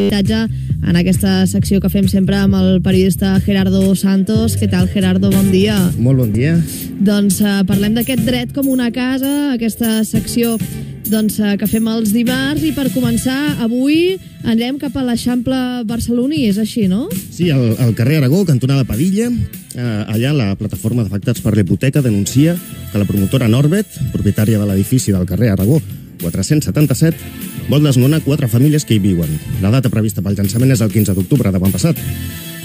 habitatge en aquesta secció que fem sempre amb el periodista Gerardo Santos. Què tal, Gerardo? Bon dia. Molt bon dia. Doncs uh, parlem d'aquest dret com una casa, aquesta secció doncs, uh, que fem els dimarts i per començar avui anem cap a l'Eixample barceloní, és així, no? Sí, al, al carrer Aragó, cantonada Padilla, eh, allà la plataforma d'afectats per l'hipoteca denuncia que la promotora Norbet, propietària de l'edifici del carrer Aragó 477, vol desnonar quatre famílies que hi viuen. La data prevista pel llançament és el 15 d'octubre de l'any passat.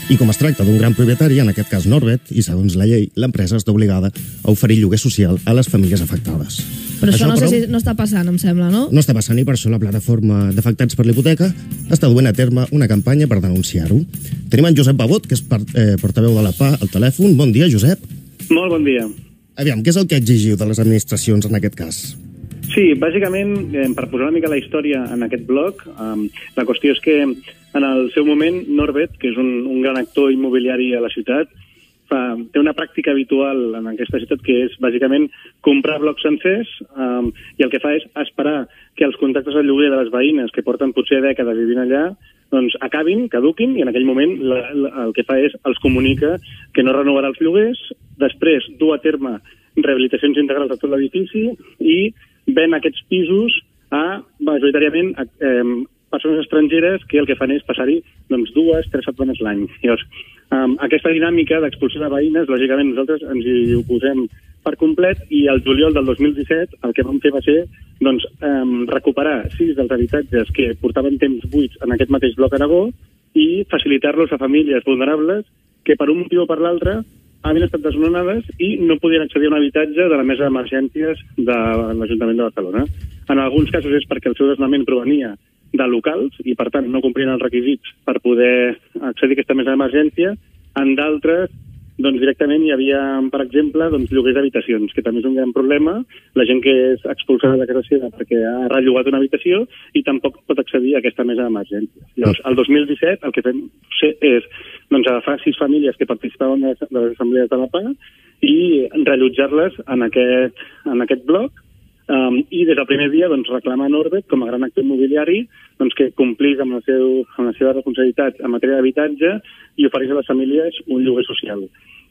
I com es tracta d'un gran propietari, en aquest cas Norbet, i segons la llei, l'empresa està obligada a oferir lloguer social a les famílies afectades. Però això, això no, però, sé si no està passant, em sembla, no? No està passant i per això la plataforma d'afectats per l'hipoteca està duent a terme una campanya per denunciar-ho. Tenim en Josep Babot, que és eh, portaveu de la PA, al telèfon. Bon dia, Josep. Molt bon dia. Aviam, què és el que exigiu de les administracions en aquest cas? Sí, bàsicament, eh, per posar una mica la història en aquest bloc, eh, la qüestió és que en el seu moment Norbet, que és un, un gran actor immobiliari a la ciutat, fa, té una pràctica habitual en aquesta ciutat que és bàsicament comprar blocs sencers um, i el que fa és esperar que els contractes de lloguer de les veïnes que porten potser dècades vivint allà doncs acabin, caduquin, i en aquell moment la, la, el que fa és els comunica que no renovarà els lloguers, després du a terme rehabilitacions integrals de tot l'edifici i ven aquests pisos a, majoritàriament, a, eh, persones estrangeres que el que fan és passar-hi doncs, dues, tres setmanes l'any. Llavors, um, aquesta dinàmica d'expulsió de veïnes, lògicament nosaltres ens hi oposem per complet i el juliol del 2017 el que vam fer va ser doncs, um, recuperar sis dels habitatges que portaven temps buits en aquest mateix bloc Aragó i facilitar-los a famílies vulnerables que per un motiu o per l'altre havien estat desnonades i no podien accedir a un habitatge de la mesa d'emergències de l'Ajuntament de Barcelona. En alguns casos és perquè el seu desnonament provenia de locals i, per tant, no complien els requisits per poder accedir a aquesta mesa d'emergència. En d'altres, doncs directament hi havia, per exemple, doncs, lloguers d'habitacions, que també és un gran problema. La gent que és expulsada de casa seva perquè ha rellogat una habitació i tampoc pot accedir a aquesta mesa d'emergència. Llavors, el 2017 el que fem és doncs, agafar sis famílies que participaven de les assemblees de la PA i rellotjar-les en aquest, en aquest bloc Um, I des del primer dia doncs, reclama Norbert, com a gran actor immobiliari, doncs, que complís amb, el seu, amb la seva responsabilitat en matèria d'habitatge i oferís a les famílies un lloguer social.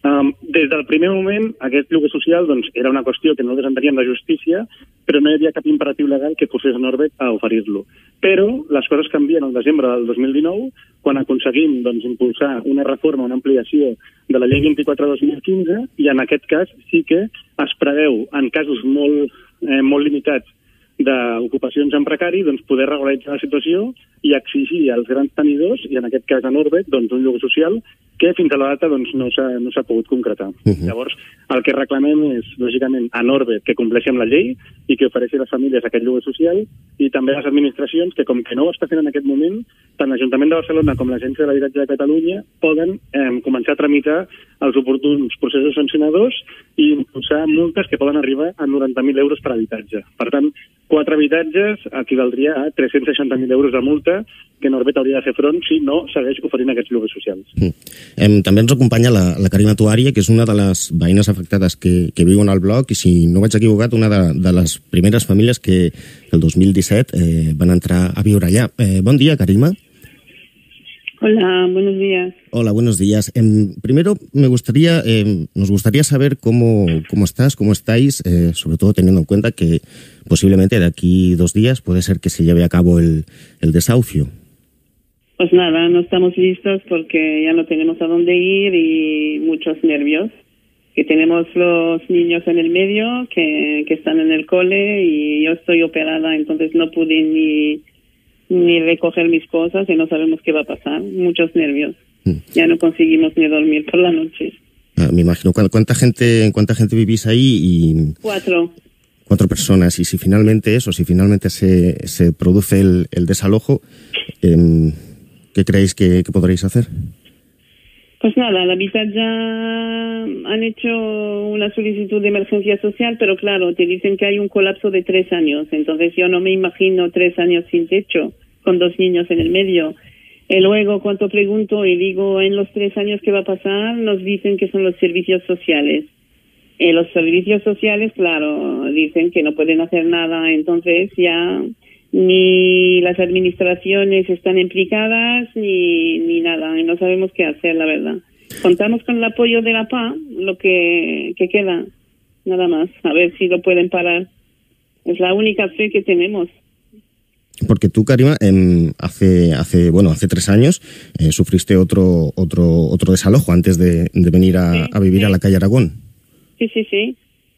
Um, des del primer moment, aquest lloguer social doncs, era una qüestió que nosaltres enteníem de justícia, però no hi havia cap imperatiu legal que a Norbert a oferir-lo. Però les coses canvien el desembre del 2019, quan aconseguim doncs, impulsar una reforma, una ampliació de la llei 24-2015, i en aquest cas sí que es preveu, en casos molt eh, molt limitats d'ocupacions en precari, doncs poder regularitzar la situació i exigir als grans tenidors, i en aquest cas a Norbet, doncs un lloguer social que fins a la data doncs, no s'ha no pogut concretar. Uh -huh. Llavors, el que reclamem és, lògicament, a Norbet que compleixi amb la llei i que ofereixi a les famílies aquest lloguer social i també a les administracions que, com que no ho està fent en aquest moment, tant l'Ajuntament de Barcelona com l'Agència de l'Habitatge de Catalunya poden eh, començar a tramitar els oportuns processos sancionadors i impulsar multes que poden arribar a 90.000 euros per habitatge. Per tant, quatre habitatges equivaldria a 360.000 euros de multa que Norbet hauria de fer front si no segueix oferint aquests lloguers socials. Mm. Em, també ens acompanya la, la Carima Tuària, que és una de les veïnes afectades que, que viuen al bloc i, si no vaig equivocat, una de, de les primeres famílies que, el 2017 eh, van entrar a viure allà. Eh, bon dia, Carima. Hola, buenos días. Hola, buenos días. Eh, primero, me gustaría, eh, nos gustaría saber cómo, cómo estás, cómo estáis, eh, sobre todo teniendo en cuenta que posiblemente de aquí dos días puede ser que se lleve a cabo el, el desahucio. Pues nada, no estamos listos porque ya no tenemos a dónde ir y muchos nervios. Que tenemos los niños en el medio que, que están en el cole y yo estoy operada, entonces no pude ni, ni recoger mis cosas y no sabemos qué va a pasar. Muchos nervios. Mm. Ya no conseguimos ni dormir por la noche. Ah, me imagino. ¿Cuánta gente, cuánta gente vivís ahí? Y... Cuatro. Cuatro personas. Y si finalmente eso, si finalmente se, se produce el, el desalojo, eh, ¿Qué creéis que, que podréis hacer? Pues nada, la mitad ya han hecho una solicitud de emergencia social, pero claro, te dicen que hay un colapso de tres años. Entonces yo no me imagino tres años sin techo, con dos niños en el medio. Y luego, cuando pregunto y digo en los tres años que va a pasar, nos dicen que son los servicios sociales. Y los servicios sociales, claro, dicen que no pueden hacer nada. Entonces ya ni las administraciones están implicadas, ni, ni nada, y no sabemos qué hacer, la verdad. Contamos con el apoyo de la PA, lo que, que queda, nada más, a ver si lo pueden parar. Es la única fe que tenemos. Porque tú, Karima, hace, hace, bueno, hace tres años eh, sufriste otro, otro, otro desalojo antes de, de venir a, Sí, a vivir sí. a la calle Aragón. Sí, sí, sí.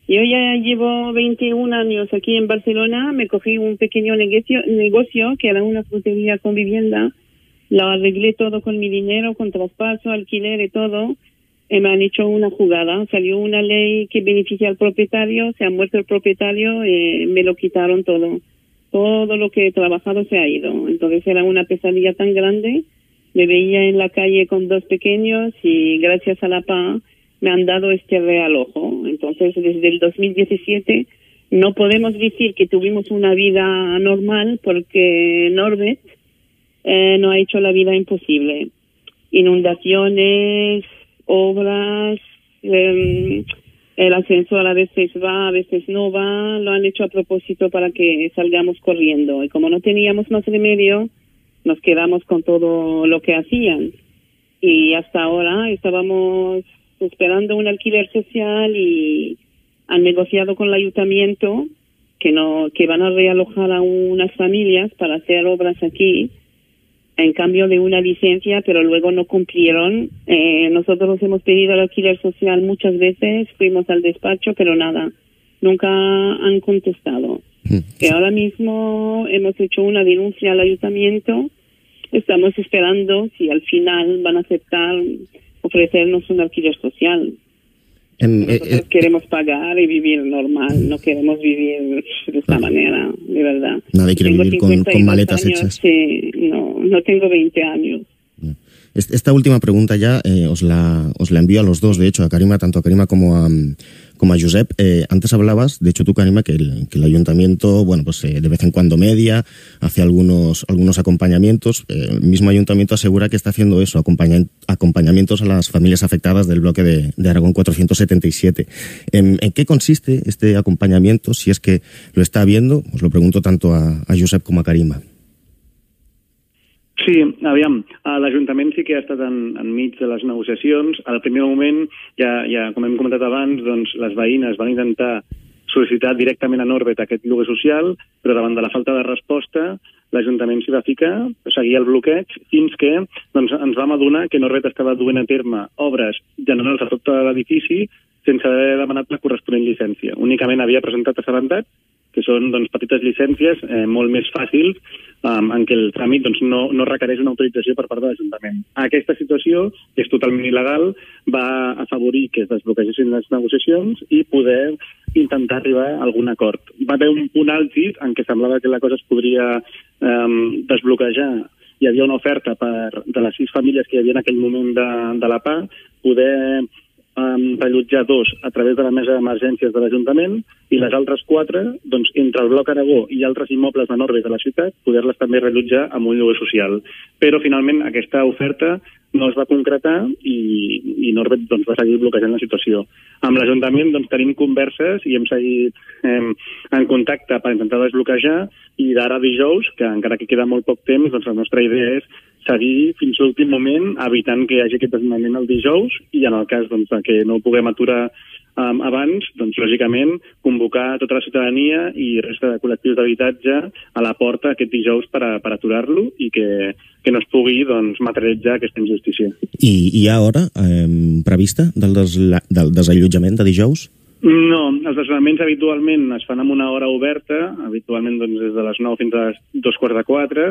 Yo ya llevo 21 años aquí en Barcelona. Me cogí un pequeño negocio, negocio que era una frutería con vivienda. Lo arreglé todo con mi dinero, con traspaso, alquiler y todo. Y me han hecho una jugada. Salió una ley que beneficia al propietario. Se ha muerto el propietario y me lo quitaron todo. Todo lo que he trabajado se ha ido. Entonces era una pesadilla tan grande. Me veía en la calle con dos pequeños y gracias a la PA me han dado este realojo. Entonces, desde el 2017 no podemos decir que tuvimos una vida normal porque Norbert eh, no ha hecho la vida imposible. Inundaciones, obras, eh, el ascensor a veces va, a veces no va, lo han hecho a propósito para que salgamos corriendo. Y como no teníamos más remedio, nos quedamos con todo lo que hacían. Y hasta ahora estábamos esperando un alquiler social y han negociado con el ayuntamiento que no que van a realojar a unas familias para hacer obras aquí en cambio de una licencia, pero luego no cumplieron. Eh, nosotros hemos pedido el alquiler social muchas veces, fuimos al despacho, pero nada, nunca han contestado. Mm. Que ahora mismo hemos hecho una denuncia al ayuntamiento, estamos esperando si al final van a aceptar ofrecernos un alquiler social. En, eh, Nosotros eh, queremos pagar y vivir normal, no queremos vivir de esta manera, de verdad. Nadie quiere Tengo vivir con- 52 con maletas años, hechas. Sí, no, no tengo 20 años. Est- Esta última pregunta ya eh, os, la, os la envío a los dos, de hecho, a Karima, tanto a Karima como a, mm, como a Josep. Eh, antes hablabas, de hecho tú, Karima, que el, ayuntamiento, bueno, pues eh, de vez en cuando media, hace algunos, algunos acompañamientos. Eh, el mismo ayuntamiento asegura que está haciendo eso, acompaña- acompañamientos a las familias afectadas del bloque de, Aragón 477. ¿En, en qué consiste este acompañamiento? Si es que lo está viendo, os lo pregunto tanto a, a Josep como a Karima. Sí, aviam, l'Ajuntament sí que ha estat en, enmig de les negociacions. Al primer moment, ja, ja com hem comentat abans, doncs, les veïnes van intentar sol·licitar directament a Norbert aquest lloguer social, però davant de la falta de resposta, l'Ajuntament s'hi va ficar, seguir el bloqueig, fins que doncs, ens vam adonar que Norbert estava duent a terme obres generals a tot l'edifici sense haver demanat la corresponent llicència. Únicament havia presentat assabentat que són doncs, petites llicències eh, molt més fàcils um, en què el tràmit doncs, no, no requereix una autorització per part de l'Ajuntament. Aquesta situació, que és totalment il·legal, va afavorir que es desbloquegessin les negociacions i poder intentar arribar a algun acord. Va haver un punt àlgid en què semblava que la cosa es podria um, desbloquejar hi havia una oferta per, de les sis famílies que hi havia en aquell moment de, de la PA poder um, rellotjar dos a través de la mesa d'emergències de l'Ajuntament i les altres quatre, doncs, entre el Bloc Aragó i altres immobles Norbert de la ciutat, poder-les també rellotjar amb un lloguer social. Però, finalment, aquesta oferta no es va concretar i, i Norbert doncs, va seguir bloquejant la situació. Amb l'Ajuntament doncs, tenim converses i hem seguit eh, en contacte per intentar desbloquejar i d'ara dijous, que encara que queda molt poc temps, doncs la nostra idea és seguir fins l'últim moment evitant que hi hagi aquest desnonament el dijous i en el cas doncs, que no ho puguem aturar um, abans, doncs, lògicament, convocar tota la ciutadania i resta de col·lectius d'habitatge a la porta aquest dijous per, a, per aturar-lo i que, que no es pugui doncs, materialitzar aquesta injustícia. I hi ha hora eh, prevista del, desla, del desallotjament de dijous? No, els desnonaments habitualment es fan amb una hora oberta, habitualment doncs, des de les 9 fins a les dos quarts de 4,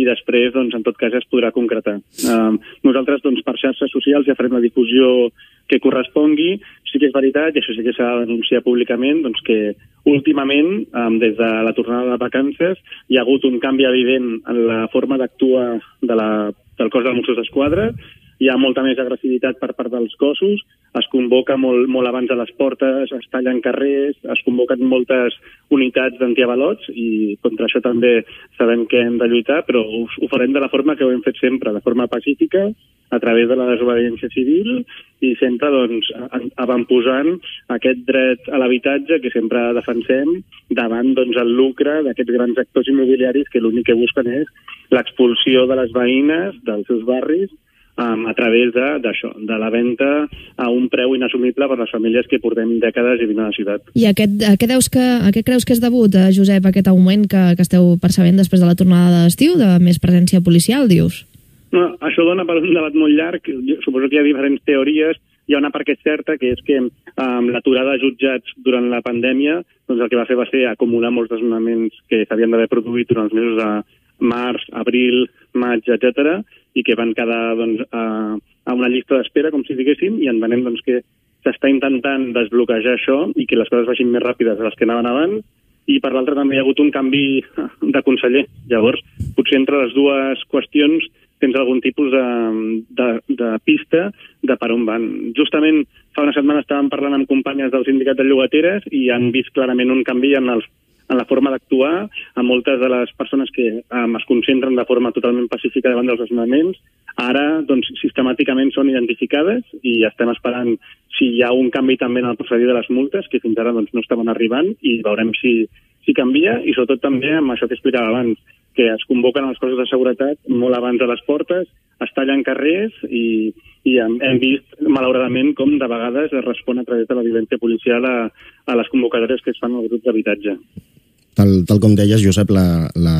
i després, doncs, en tot cas, es podrà concretar. Um, nosaltres, doncs, per xarxes socials ja farem la difusió que correspongui. Sí que és veritat, i això sí que s'ha de denunciar públicament, doncs, que últimament, um, des de la tornada de vacances, hi ha hagut un canvi evident en la forma d'actuar de la, del cos de Mossos d'Esquadra, hi ha molta més agressivitat per part dels cossos, es convoca molt, molt abans de les portes, es tallen carrers, es convoquen moltes unitats d'antiavalots i contra això també sabem que hem de lluitar, però ho, ho farem de la forma que ho hem fet sempre, de forma pacífica, a través de la desobediència civil i sempre doncs, avantposant aquest dret a l'habitatge que sempre defensem davant doncs, el lucre d'aquests grans actors immobiliaris que l'únic que busquen és l'expulsió de les veïnes dels seus barris um, a través d'això, de, de la venda a un preu inassumible per les famílies que portem dècades vivint a la ciutat. I a què, a què, deus que, a què creus que és debut, eh, Josep, aquest augment que, que esteu percebent després de la tornada d'estiu, de més presència policial, dius? No, això dona per un debat molt llarg. Jo suposo que hi ha diferents teories. Hi ha una part que és certa, que és que um, l'aturada de jutjats durant la pandèmia doncs el que va fer va ser acumular molts desnonaments que s'havien d'haver produït durant els mesos de març, abril, maig, etc i que van quedar doncs, a, a una llista d'espera, com si diguéssim, i entenem doncs, que s'està intentant desbloquejar això i que les coses vagin més ràpides de les que anaven abans, i per l'altra també hi ha hagut un canvi de conseller. Llavors, potser entre les dues qüestions tens algun tipus de, de, de pista de per on van. Justament fa una setmana estàvem parlant amb companyes del sindicat de llogateres i han vist clarament un canvi en els en la forma d'actuar, a moltes de les persones que um, es concentren de forma totalment pacífica davant dels desnonaments, ara doncs, sistemàticament són identificades i estem esperant si hi ha un canvi també en el procediment de les multes, que fins ara doncs, no estaven arribant, i veurem si, si canvia, i sobretot també amb això que explicava abans, que es convoquen els cossos de seguretat molt abans de les portes, es tallen carrers i, i hem, hem vist, malauradament, com de vegades es respon a través de la violència policial a, a les convocatòries que es fan al grup d'habitatge. Tal, tal com deies, Josep, la, la,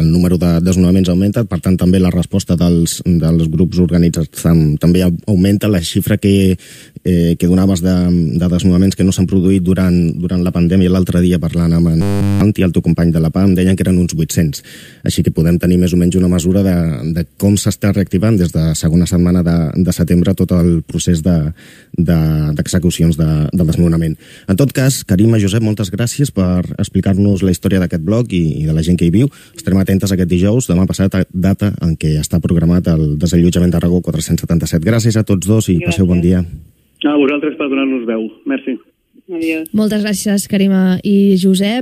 el número de desnonaments augmenta, per tant també la resposta dels, dels grups organitzats tam, també augmenta. La xifra que, eh, que donaves de, de desnonaments que no s'han produït durant, durant la pandèmia l'altre dia parlant amb en Anti, el teu company de la PAM, deien que eren uns 800. Així que podem tenir més o menys una mesura de, de com s'està reactivant des de segona setmana de, de setembre tot el procés d'execucions de, de, de desnonament. En tot cas, Carima, Josep, moltes gràcies per explicar-nos la història d'aquest blog i, i de la gent que hi viu. Estarem atentes aquest dijous, demà passat, data en què està programat el desallotjament d'Aragó 477. Gràcies a tots dos i gràcies. passeu bon dia. A vosaltres per donar-nos veu. Merci. Adiós. Moltes gràcies, Carima i Josep.